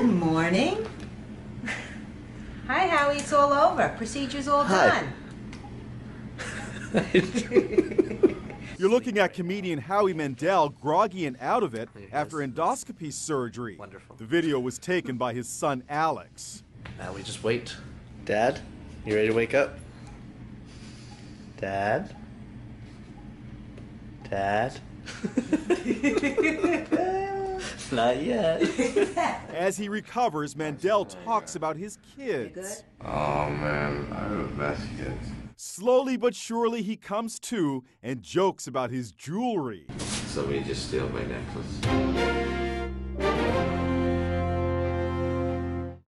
Good morning. Hi, Howie. It's all over. Procedure's all Hi. done. You're looking at comedian Howie Mandel groggy and out of it after endoscopy surgery. Wonderful. The video was taken by his son Alex. Now we just wait. Dad, you ready to wake up? Dad? Dad? Not yet. As he recovers, Mandel talks about his kids. Oh man, I have the best kids. Slowly but surely, he comes to and jokes about his jewelry. Somebody just steal my necklace.